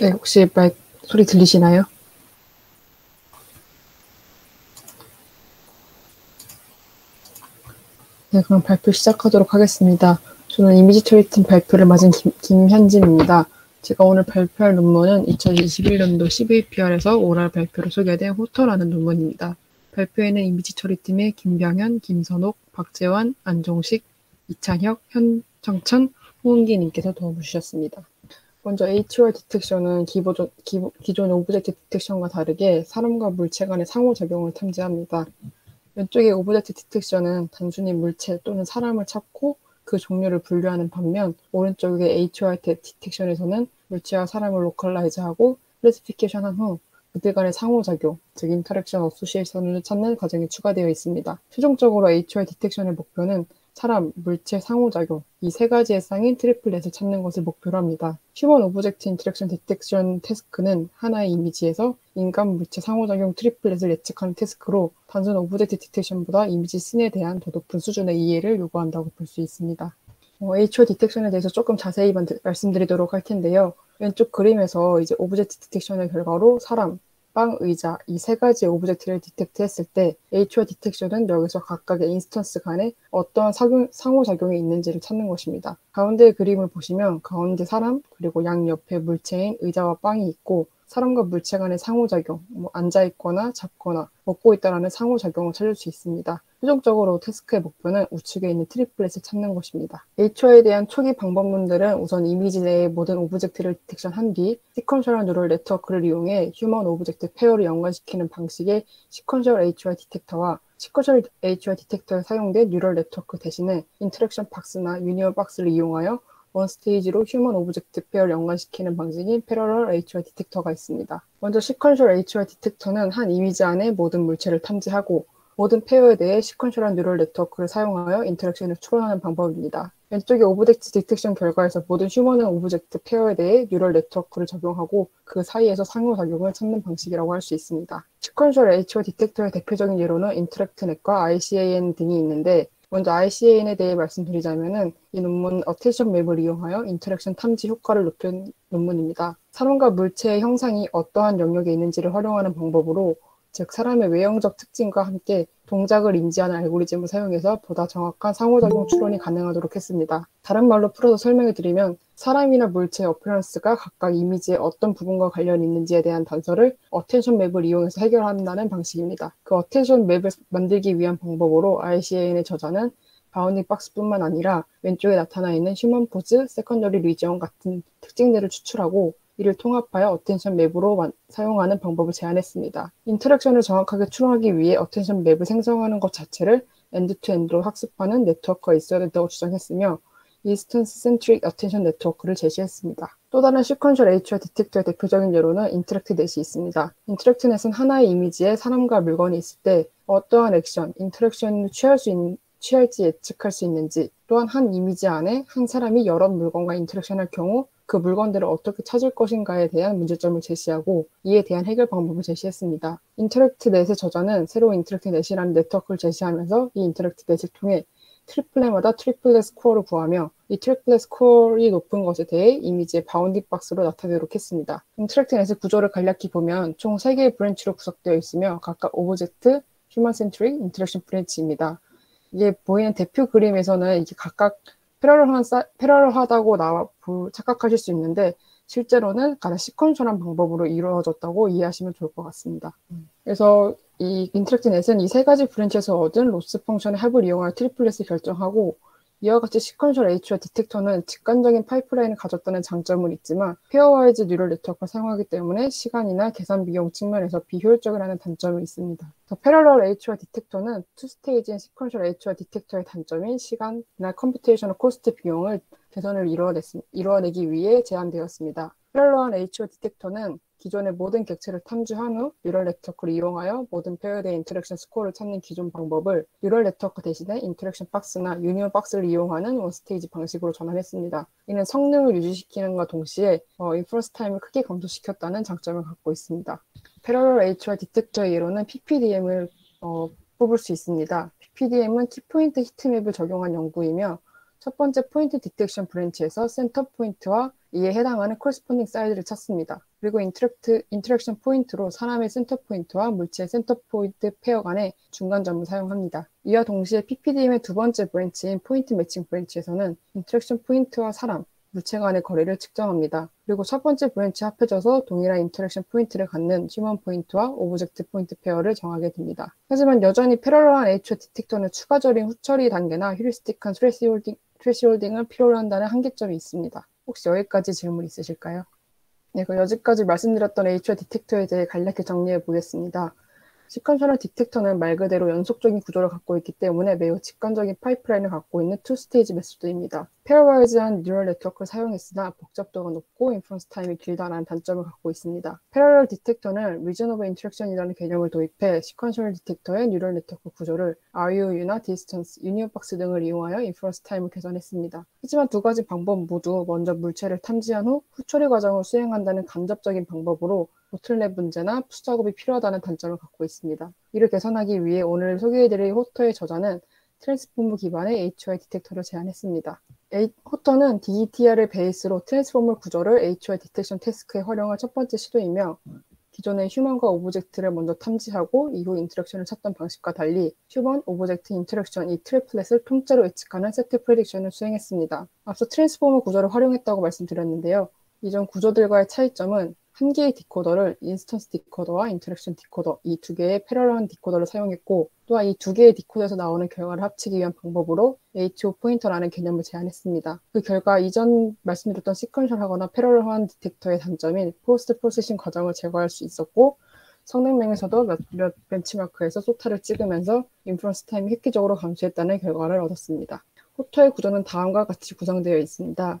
네, 혹시 마이크 소리 들리시나요? 네, 그럼 발표 시작하도록 하겠습니다. 저는 이미지 처리팀 발표를 맞은 김, 김현진입니다. 제가 오늘 발표할 논문은 2021년도 12PR에서 오랄 발표로 소개된 호터라는 논문입니다. 발표에는 이미지 처리팀의 김병현, 김선옥, 박재환, 안종식, 이찬혁, 현정천, 홍은기님께서 도움을 주셨습니다. 먼저 HOR 디텍션은 기본, 기존 object detection과 다르게 사람과 물체 간의 상호작용을 탐지합니다. 왼쪽의 object detection은 단순히 물체 또는 사람을 찾고 그 종류를 분류하는 반면 오른쪽의 HOR 디텍션에서는 물체와 사람을 localize하고 classification한 후 그들 간의 상호작용, 즉 interaction association을 찾는 과정이 추가되어 있습니다. 최종적으로 HOR 디텍션의 목표는 사람, 물체, 상호작용 이 세 가지의 쌍인 triplet을 찾는 것을 목표로 합니다. human object interaction detection task는 하나의 이미지에서 인간, 물체, 상호작용 triplet을 예측하는 task로 단순 object detection보다 이미지 scene에 대한 더 높은 수준의 이해를 요구한다고 볼 수 있습니다. 어, HO 디텍션에 대해서 조금 자세히 말씀드리도록 할 텐데요. 왼쪽 그림에서 이제 object detection의 결과로 사람, 빵, 의자 이 세 가지 object를 detect 했을 때 HO 디텍션은 여기서 각각의 instance 간에 어떠한 상호작용이 있는지를 찾는 것입니다. 가운데 그림을 보시면 가운데 사람 그리고 양 옆에 물체인 의자와 빵이 있고 사람과 물체 간의 상호작용, 뭐 앉아있거나 잡거나 먹고 있다라는 상호작용을 찾을 수 있습니다. 최종적으로 task의 목표는 우측에 있는 triplet을 찾는 것입니다. HOI에 대한 초기 방법론들은 우선 이미지 내의 모든 object를 detection한 뒤 sequential neural 네트워크를 이용해 human object pair를 연관시키는 방식의 시퀀셜 HOI 디텍터와 시퀀셜 HOI 디텍터에 사용된 neural 네트워크 대신에 interaction 박스나 union 박스를 이용하여 one stage로 human object pair를 연관시키는 방식인 패러럴 HOI 디텍터가 있습니다. 먼저 시퀀셜 HOI 디텍터는 한 이미지 안에 모든 물체를 탐지하고 모든 페어에 대해 sequential한 neural 네트워크를 사용하여 interaction을 추론하는 방법입니다. 왼쪽의 object detection 결과에서 모든 human object pair에 대해 neural 네트워크를 적용하고 그 사이에서 상호작용을 찾는 방식이라고 할 수 있습니다. 시퀀셜 HO 디텍터의 대표적인 예로는 InteractNet과 ICAN 등이 있는데 먼저 ICAN에 대해 말씀드리자면은 이 논문 attention map을 이용하여 interaction 탐지 효과를 높인 논문입니다. 사람과 물체의 형상이 어떠한 영역에 있는지를 활용하는 방법으로 즉 사람의 외형적 특징과 함께 동작을 인지하는 알고리즘을 사용해서 보다 정확한 상호작용 추론이 가능하도록 했습니다. 다른 말로 풀어서 설명해 드리면 사람이나 물체의 appearance가 각각 이미지의 어떤 부분과 관련이 있는지에 대한 단서를 attention map을 이용해서 해결한다는 방식입니다. 그 attention map을 만들기 위한 방법으로 ICAN의 저자는 bounding 박스뿐만 아니라 왼쪽에 나타나 있는 human 포즈, secondary region 같은 특징들을 추출하고 이를 통합하여 attention map으로 사용하는 방법을 제안했습니다. interaction을 정확하게 추론하기 위해 attention map을 생성하는 것 자체를 end-to-end로 학습하는 네트워크가 있어야 된다고 주장했으며 instance centric attention 네트워크를 제시했습니다. 또 다른 시퀀셜 HR 디텍터의 대표적인 예로는 InteractNet이 있습니다. InteractNet은 하나의 이미지에 사람과 물건이 있을 때 어떠한 액션, interaction을 취할 수 있는 취할지 예측할 수 있는지 또한 한 이미지 안에 한 사람이 여러 물건과 interaction할 경우 그 물건들을 어떻게 찾을 것인가에 대한 문제점을 제시하고 이에 대한 해결 방법을 제시했습니다. InteractNet의 저자는 새로운 InteractNet이라는 네트워크를 제시하면서 이 InteractNet을 통해 triplet마다 triplet 스코어를 구하며 이 triplet 스코어이 높은 것에 대해 이미지의 bounding 박스로 나타내도록 했습니다. InteractNet의 구조를 간략히 보면 총 3개의 branch로 구성되어 있으며 각각 object, human centric, interaction branch입니다. 이게 보이는 대표 그림에서는 이게 각각 parallel한 parallel하다고 나와 착각하실 수 있는데 실제로는 가장 sequential한 방법으로 이루어졌다고 이해하시면 좋을 것 같습니다. 음. 그래서 이 InteractNet은 이 세 가지 branch에서 얻은 loss function의 합을 이용하여 triplet을 결정하고 이와 같이 sequential HOI detector는 직관적인 파이프라인을 가졌다는 장점은 있지만 pairwise neural network를 사용하기 때문에 시간이나 계산 비용 측면에서 비효율적이라는 단점이 있습니다. 패러럴 H와 디텍터는 투 스테이지인 시퀀셜 H와 디텍터의 단점인 시간이나 computational cost 비용을 개선을 이루어내기 위해 제안되었습니다. 패러럴한 H와 디텍터는 기존의 모든 객체를 탐지한 후 neural network를 이용하여 모든 paired의 interaction score를 찾는 기존 방법을 neural network 대신에 interaction box나 union box를 이용하는 one stage 방식으로 전환했습니다. 이는 성능을 유지시키는과 동시에 어, inference time을 크게 감소시켰다는 장점을 갖고 있습니다. 패러럴 HR 디텍터의 예로는 PPDM을 어, 뽑을 수 있습니다. PPDM은 keypoint heatmap을 적용한 연구이며 첫 번째 point detection branch에서 center point와 이에 해당하는 corresponding size를 찾습니다. 그리고 interact, interaction point로 사람의 center point와 물체의 center point pair 간의 중간점을 사용합니다. 이와 동시에 PPDM의 두 번째 branch인 point matching branch에서는 interaction point와 사람, 물체 간의 거리를 측정합니다. 그리고 첫 번째 branch 합해져서 동일한 interaction point를 갖는 human point와 object point pair를 정하게 됩니다. 하지만 여전히 패러럴한 HO 디텍터는 추가적인 후처리 단계나 heuristic한 thresholding, thresholding을 필요로 한다는 한계점이 있습니다. 혹시 여기까지 질문 있으실까요? 네, 그 여기까지 말씀드렸던 HO 디텍터에 대해 간략히 정리해 보겠습니다. sequential detector는 말 그대로 연속적인 구조를 갖고 있기 때문에 매우 직관적인 파이프라인을 갖고 있는 two stage method입니다. pairwise한 neural network를 사용했으나 복잡도가 높고 inference time이 길다라는 단점을 갖고 있습니다. parallel detector는 region of interaction이라는 개념을 도입해 sequential detector의 neural network 구조를 IOU나 distance, union box 등을 이용하여 inference time을 개선했습니다. 하지만 두 가지 방법 모두 먼저 물체를 탐지한 후 후처리 과정을 수행한다는 간접적인 방법으로 bottleneck 문제나 후작업이 필요하다는 단점을 갖고 있습니다. 이를 개선하기 위해 오늘 소개해드릴 호터의 저자는 트랜스포머 기반의 HOI 디텍터를 제안했습니다. HOTR는 DETR을 베이스로 트랜스포머 구조를 HOI 디텍션 태스크에 활용한 첫 번째 시도이며 기존의 human과 object를 먼저 탐지하고 이후 interaction을 찾던 방식과 달리 human, object, interaction 이 triplet을 통째로 예측하는 set prediction을 수행했습니다. 앞서 transformer 구조를 활용했다고 말씀드렸는데요. 이전 구조들과의 차이점은 한 개의 디코더를 instance decoder와 interaction decoder 이 두 개의 parallel한 decoder를 사용했고 또한 이 두 개의 디코더에서 나오는 결과를 합치기 위한 방법으로 HO 포인터라는 개념을 제안했습니다. 그 결과 이전 말씀드렸던 sequential하거나 parallel한 detector의 단점인 post processing 과정을 제거할 수 있었고 성능면에서도 몇 몇 benchmark에서 SOTA를 찍으면서 inference time이 획기적으로 감소했다는 결과를 얻었습니다. 호터의 구조는 다음과 같이 구성되어 있습니다.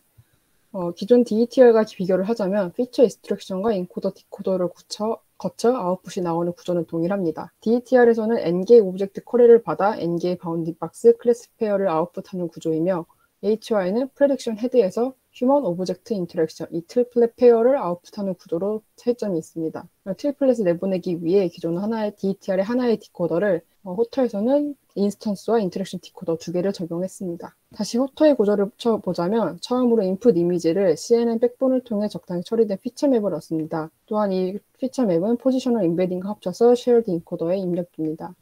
어, 기존 DETR과 비교를 하자면 feature extraction과 인코더 디코더를 구쳐, 거쳐 아웃풋이 나오는 구조는 동일합니다. DETR에서는 N개의 object query를 받아 N개의 bounding box class pair를 아웃풋하는 구조이며 HY는 프레딕션 헤드에서 휴먼 오브젝트 인터랙션, 이 트리플렛 페어를 아웃풋하는 구조로 차이점이 있습니다. triplet을 내보내기 위해 기존 하나의 DETR의 하나의 디코더를 어, HOTR에서는 instance와 interaction decoder 두 개를 적용했습니다. 다시 HOTR의 구조를 쳐보자면 처음으로 인풋 이미지를 CNN 백본을 통해 적당히 처리된 feature map을 얻습니다. 또한 이 feature map은 positional embedding과 합쳐서 shared encoder에 입력됩니다.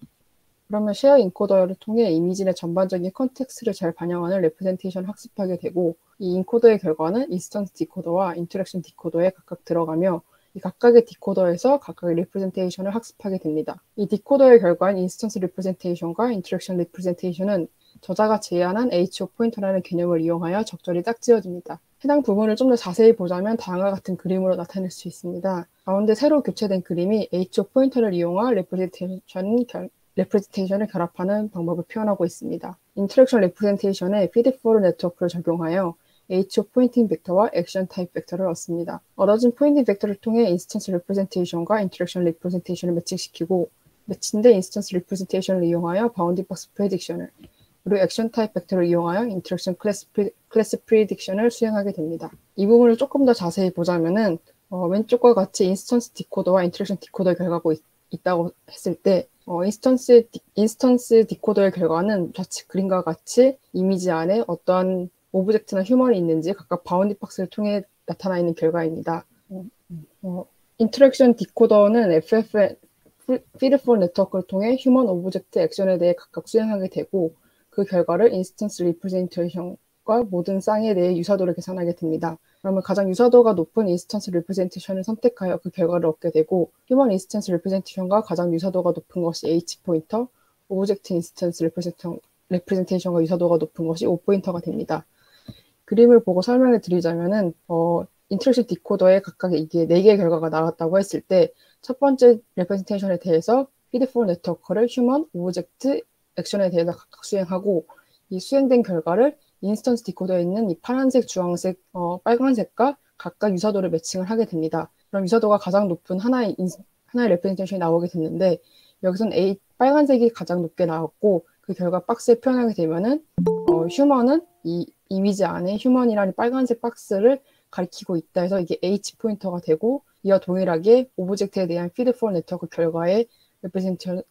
그러면 shared encoder를 통해 이미지 의 전반적인 context를 잘 반영하는 representation을 학습하게 되고 이 인코더의 결과는 instance decoder와 interaction decoder에 각각 들어가며 이 각각의 디코더에서 각각의 representation을 학습하게 됩니다. 이 디코더의 결과인 instance representation과 interaction representation은 저자가 제안한 HO 포인터라는 개념을 이용하여 적절히 짝지어집니다. 해당 부분을 좀 더 자세히 보자면 다음과 같은 그림으로 나타낼 수 있습니다. 가운데 새로 교체된 그림이 HO 포인터를 이용한 레프레젠테이션 representation을 결합하는 방법을 표현하고 있습니다. interaction representation에 feed forward network를 적용하여 HO 포인팅 벡터와 액션 타입 벡터를 얻습니다. 얻어진 pointing vector를 통해 instance representation과 interaction representation을 매칭시키고 매칭된 instance representation을 이용하여 bounding box prediction을 그리고 action type vector를 이용하여 interaction class, pre, class prediction을 수행하게 됩니다. 이 부분을 조금 더 자세히 보자면은 어, 왼쪽과 같이 instance decoder와 interaction decoder의 결과가 있, 다고 했을 때 어, instance, 디, instance decoder의 결과는 좌측 그림과 같이 이미지 안에 어떠한 object나 human이 있는지 각각 bounding box를 통해 나타나 있는 결과입니다. 어, 인터랙션 디코더는 FF 피드풀 네트워크를 통해 휴먼 오브젝트 액션에 대해 각각 수행하게 되고 그 결과를 instance representation과 모든 쌍에 대해 유사도를 계산하게 됩니다. 그러면 가장 유사도가 높은 instance representation을 선택하여 그 결과를 얻게 되고 human instance representation과 가장 유사도가 높은 것이 H pointer, object instance representation과 유사도가 높은 것이 O 포인터가 됩니다. 그림을 보고 설명을 드리자면은 어, interaction decoder에 각각 이게 네 개의 결과가 나왔다고 했을 때 첫 번째 representation에 대해서 feed forward network를 human, object, action에 대해서 각각 수행하고 이 수행된 결과를 instance decoder에 있는 이 파란색, 주황색, 어, 빨간색과 각각 유사도를 매칭을 하게 됩니다. 그럼 유사도가 가장 높은 하나의 인, 하나의 representation이 나오게 됐는데 여기서는 A 빨간색이 가장 높게 나왔고 그 결과 박스에 표현하게 되면은 어, human은 이 이미지 안에 human이라는 빨간색 박스를 가리키고 있다 해서 이게 H 포인터가 되고 이와 동일하게 object에 대한 feed-forward network 결과의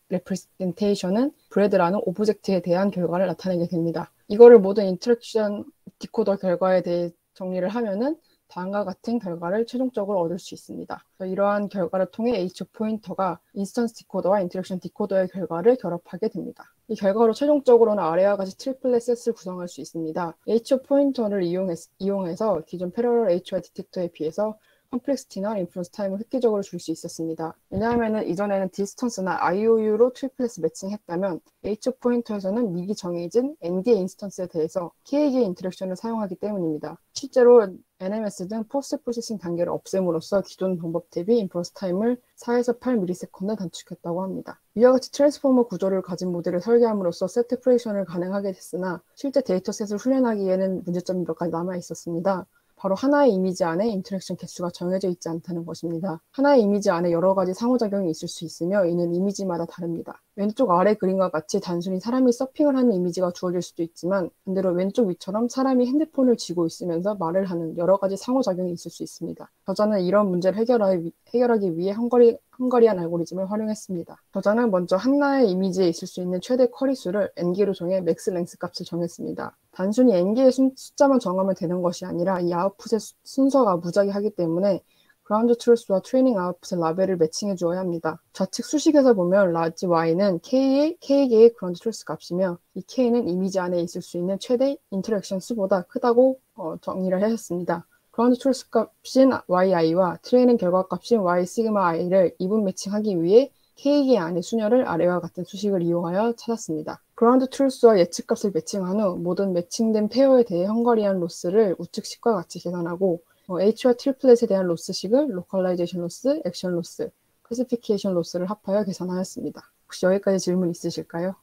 representation은 bread라는 object에 대한 결과를 나타내게 됩니다. 이거를 모든 interaction decoder 결과에 대해 정리를 하면은 다음과 같은 결과를 최종적으로 얻을 수 있습니다. 이러한 결과를 통해 H 포인터가 인스턴스 디코더와 인터랙션 디코더의 결과를 결합하게 됩니다. 이 결과로 최종적으로는 아래와 같이 triplet set을 구성할 수 있습니다. HO 포인터를 이용해, 이용해서 기존 패러럴 HY 디텍터에 비해서 complexity나 inference time을 획기적으로 줄일 수 있었습니다. 왜냐하면 이전에는 디스턴스나 IOU로 트리플렛 매칭했다면 H 포인터에서는 미리 정해진 ND의 인스턴스에 대해서 KA의 인터랙션을 사용하기 때문입니다. 실제로 NMS 등 post processing 단계를 없앰으로써 기존 방법 대비 inference time을 4에서 8ms 단축했다고 합니다. 이와 같이 Transformer 구조를 가진 모델을 설계함으로써 set prediction을 가능하게 됐으나 실제 dataset을 훈련하기에는 문제점이 몇 가지 남아 있었습니다. 바로 하나의 이미지 안에 interaction 개수가 정해져 있지 않다는 것입니다. 하나의 이미지 안에 여러 가지 상호작용이 있을 수 있으며 이는 이미지마다 다릅니다. 왼쪽 아래 그림과 같이 단순히 사람이 서핑을 하는 이미지가 주어질 수도 있지만 반대로 왼쪽 위처럼 사람이 핸드폰을 쥐고 있으면서 말을 하는 여러 가지 상호작용이 있을 수 있습니다. 저자는 이런 문제를 해결하기, 위해 Hungary, Hungarian 알고리즘을 활용했습니다. 저자는 먼저 하나의 이미지에 있을 수 있는 최대 query 수를 n개로 정해 max length 값을 정했습니다. 단순히 n개의 숫자만 정하면 되는 것이 아니라 이 아웃풋의 순서가 무작위하기 때문에 ground truth와 training output의 라벨을 matching해 주어야 합니다. 좌측 수식에서 보면 large y는 k의 k개의 ground truth 값이며 이 k는 이미지 안에 있을 수 있는 최대 interaction 수보다 크다고 어, 정의를 하셨습니다. ground truth 값인 yi와 training 결과 값인 y 시그마 i를 이분 매칭하기 위해 k개 안의 순열을 아래와 같은 수식을 이용하여 찾았습니다. ground truth와 예측값을 matching한 후 모든 matching된 pair에 대해 Hungarian loss를 우측식과 같이 계산하고 어, H와 트리플렛에 대한 로스식을 로컬라이제이션 로스, 액션 로스, 클래시피케이션 로스를 합하여 계산하였습니다. 혹시 여기까지 질문 있으실까요?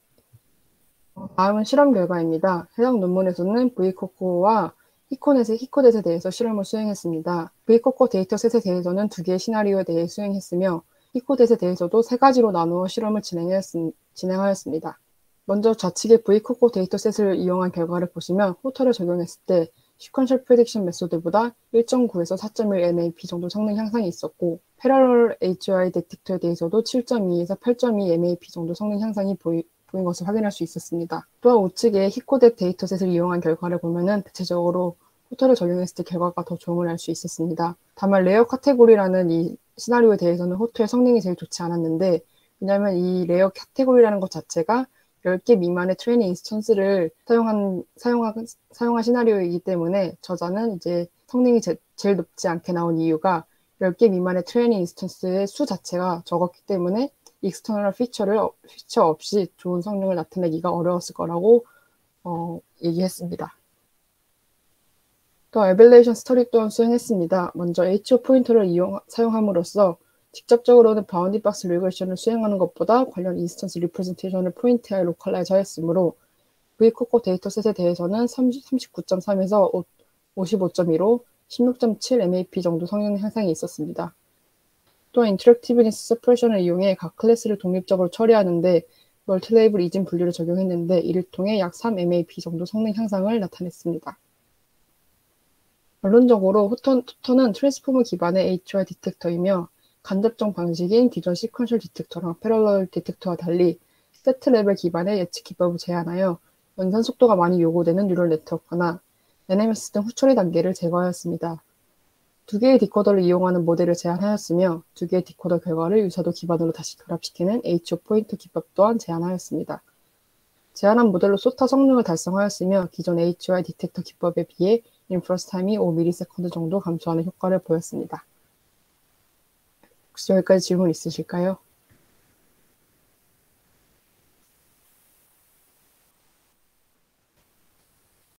어, 다음은 실험 결과입니다. 해당 논문에서는 V코코와 히코넷의 히코넷에 대해서 실험을 수행했습니다. V-COCO dataset에 대해서는 두 개의 시나리오에 대해 수행했으며 히코넷에 대해서도 세 가지로 나누어 실험을 진행하였습니다. 먼저 좌측의 V-COCO dataset을 이용한 결과를 보시면 HOTR를 적용했을 때 sequential prediction method보다 1.9에서 4.1 mAP 정도 성능 향상이 있었고 패러럴 HI 데텍터에 대해서도 7.2에서 8.2 mAP 정도 성능 향상이 보이, 보인 것을 확인할 수 있었습니다. 또한 우측의 HICO-DET dataset을 이용한 결과를 보면은 대체적으로 HOTR을 적용했을 때 결과가 더 좋음을 알 수 있었습니다. 다만 rare 카테고리라는 이 시나리오에 대해서는 HOTR 성능이 제일 좋지 않았는데 왜냐하면 이 rare 카테고리라는 것 자체가 10개 미만의 training instance를 사용한, 사용한, 사용한 시나리오이기 때문에 저자는 이제 성능이 제, 제일 높지 않게 나온 이유가 10개 미만의 training instance의 수 자체가 적었기 때문에 익스터널 피처를 피처 없이 좋은 성능을 나타내기가 어려웠을 거라고 어, 얘기했습니다. 또 ablation study 또한 수행했습니다. 먼저 HO 포인터를 이용, 사용함으로써 직접적으로는 bounding box regression을 수행하는 것보다 관련 instance representation을 point에 localize 하였으므로 V-COCO dataset에 대해서는 39.3에서 55.2로 16.7 mAP 정도 성능 향상이 있었습니다. 또 interactiveness separation을 이용해 각 class를 독립적으로 처리하는데 multi-label 이진 분류를 적용했는데 이를 통해 약 3 mAP 정도 성능 향상을 나타냈습니다. 결론적으로 HOTR, 는 Transformer 기반의 HY 디텍터이며 간접적 방식인 기존 sequential detector랑 parallel detector와 달리 set level 기반의 예측 기법을 제안하여 연산 속도가 많이 요구되는 neural network나 NMS 등 후처리 단계를 제거하였습니다. 두 개의 decoder를 이용하는 모델을 제안하였으며 두 개의 디코더 결과를 유사도 기반으로 다시 결합시키는 HO pointer 기법 또한 제안하였습니다. 제안한 모델로 SOTA 성능을 달성하였으며 기존 HOI detector 기법에 비해 인프러스 타임이 5ms 정도 감소하는 효과를 보였습니다. 혹시 여기까지 질문 있으실까요?